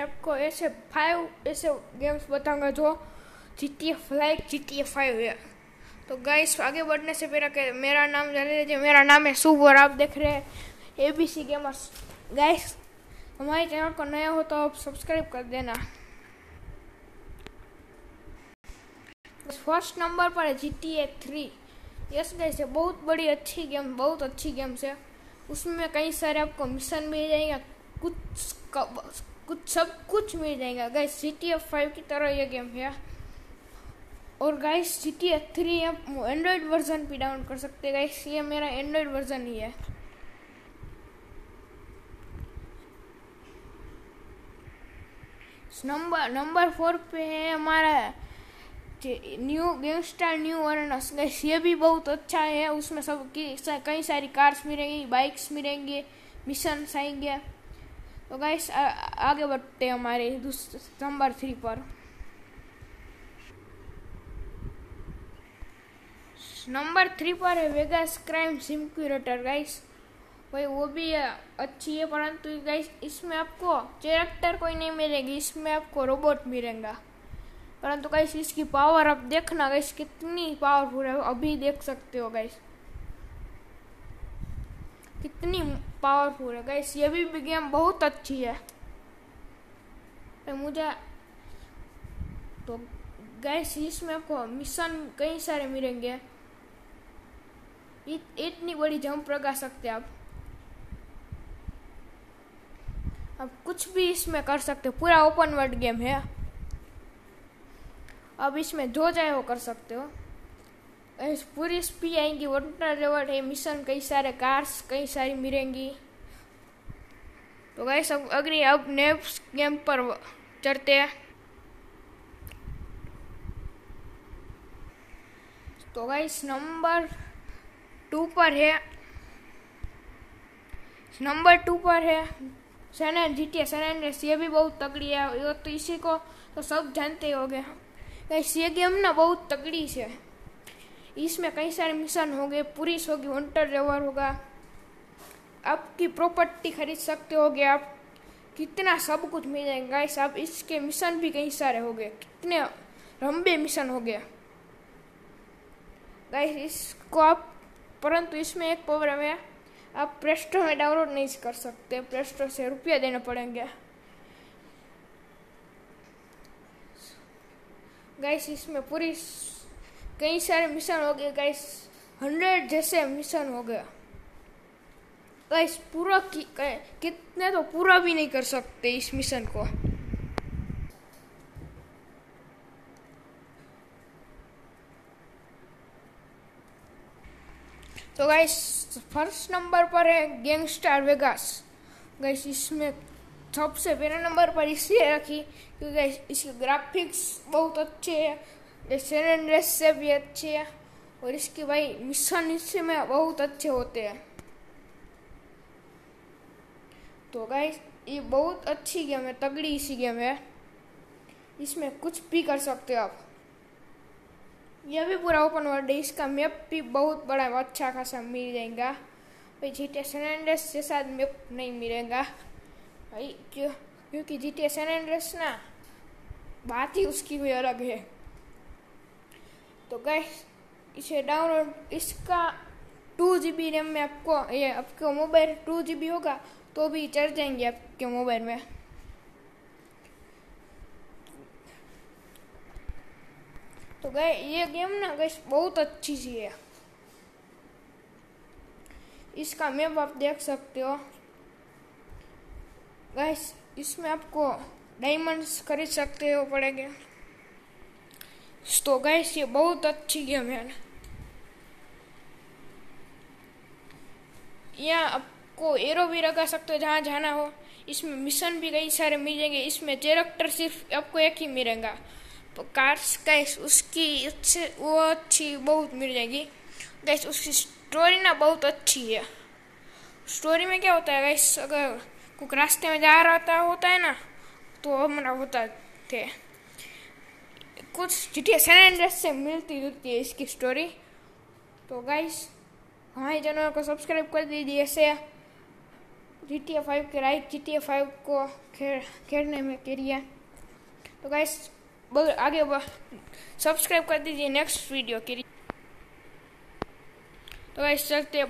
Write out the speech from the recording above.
आपको ऐसे फाइव ऐसे गेम्स बताऊँगा जो G T F like G T F five है तो गाइस आगे बढ़ने से पहले के मेरा नाम जान लीजिए मेरा नाम है शुभ और आप देख रहे हैं A B C gamers guys हमारे चैनल को नया हो तो आप सब्सक्राइब कर देना फ़र्स्ट नंबर पर है G T A three yes guys बहुत बड़ी अच्छी गेम बहुत अच्छी गेम्स है उसमें कई सारे आपको मिशन मिल जाएँगे कुछ सब कुछ मिल जाएगा। Guys C T F five की तरह ये गेम है। और guys C T F three आप एंड्रॉयड वर्जन भी डाउनलोड कर सकते हैं। गाइस ये मेरा एंड्रॉयड वर्जन ही है। नंबर नंबर फोर पे है हमारा न्यू गैंगस्टर न्यू वर्नस गैस ये भी बहुत अच्छा है। उसमें सब की कई सारी कार्स मिलेंगी बाइक्स मिलेंगे मिशन आएँगे। तो गाइस आगे बढ़ते हैं हमारे नंबर थ्री पर। नंबर थ्री पर है वेगास क्राइम सिम्क्यूरेटर गाइस भाई, वो भी अच्छी है, परंतु गाइस इसमें आपको कैरेक्टर कोई नहीं मिलेगी, इसमें आपको रोबोट मिलेगा। परंतु गाइस इसकी पावर आप देखना गाइस कितनी पावरफुल है अभी देख सकते हो गाइस कितनी पावरफुल है। गाइस ये भी गेम बहुत अच्छी है। तो मुझे तो गैस इसमें आपको मिशन कई सारे मिलेंगे। इत, इतनी बड़ी जंप लगा सकते आप। अब कुछ भी इसमें कर सकते हो। पूरा ओपन वर्ल्ड गेम है। अब इसमें जो चाहे वो कर सकते हो। पूरी स्पी आएँगी वाटर रिवर्ट है मिशन कई सारे कार्स कई सारी मिलेंगी। तो गए सब अग्री अब नेक्स्ट गेम पर चढ़ते हैं। तो गाइस नंबर टू पर है। नंबर टू पर है। सैन जी टी सैन ये भी बहुत तगड़ी है। ये तो इसी को तो सब जानते हो गए ये गेम ना बहुत तगड़ी से इसमें कई सारे मिशन होंगे, पुलिस होगी वंटर रेवर होगा। आपकी प्रॉपर्टी खरीद सकते होगे आप। कितना सब कुछ मिल जाएगा गाइस आप इसके मिशन भी कई सारे हो गए। कितने लंबे मिशन हो गए गाइस इसको आप, परंतु इसमें एक प्रॉब्लम है, आप प्ले स्टोर में डाउनलोड नहीं कर सकते। प्ले स्टोर से रुपया देने पड़ेंगे। गाइस इसमें पूरी कई सारे मिशन हो गए गाइस हंड्रेड जैसे मिशन हो गया। गाइस पूरा की कितने तो पूरा भी नहीं कर सकते इस मिशन को। तो गाइस फ़र्स्ट नंबर पर है गैंगस्टर वेगास गाइस इसमें सबसे पहले नंबर पर इसलिए रखी क्योंकि इसके ग्राफिक्स बहुत अच्छे हैं। से भी अच्छे हैं और इसके भाई मिशन में बहुत अच्छे होते हैं। तो गाइस ये बहुत अच्छी गेम है, तगड़ी सी गेम है। इसमें कुछ भी कर सकते हो आप। यह भी पूरा ओपन वर्ल्ड है, इसका मैप भी बहुत बड़ा है अच्छा खासा मिल जाएगा। भाई जी टी सैन से शायद मैप नहीं मिलेगा। भाई, क्यों? क्योंकि जी टी सैन एंड्रेस ना, बात ही उसकी भी अलग है। तो गैस इसे डाउनलोड इसका टू जी बी रैम में आपको, ये आपके मोबाइल टू जी बी होगा तो भी चढ़ जाएँगे आपके मोबाइल में। तो गए ये गेम ना गैस बहुत अच्छी सी है। इसका मैप आप देख सकते हो। गैस इसमें आपको डायमंड्स खरीद सकते हो पड़ेंगे। तो गैस ये बहुत अच्छी गेम है यहाँ आपको एरो भी लगा सकते हो, जहाँ जाना हो। इसमें मिशन भी कई सारे मिल जाएँगे इसमें कैरेक्टर सिर्फ़ आपको एक ही मिलेगा। तो कार्स गैस उसकी उससे वो अच्छी बहुत मिल जाएगी गैस उसकी स्टोरी ना बहुत अच्छी है। स्टोरी में क्या होता है गैस अगर कुछ रास्ते में जा रहा होता है ना तो हमारा होता थे। कुछ चिट्ठिया सैन एंड्रेस से मिलती जुलती है इसकी स्टोरी तो गाइस हमारे चैनल को सब्सक्राइब कर दीजिए ऐसे। जी टी फाइव के राइट जी टी फाइव को खेलने में करिए तो गाइस आगे सब्सक्राइब कर दीजिए नेक्स्ट वीडियो के लिए। तो गाइस चलते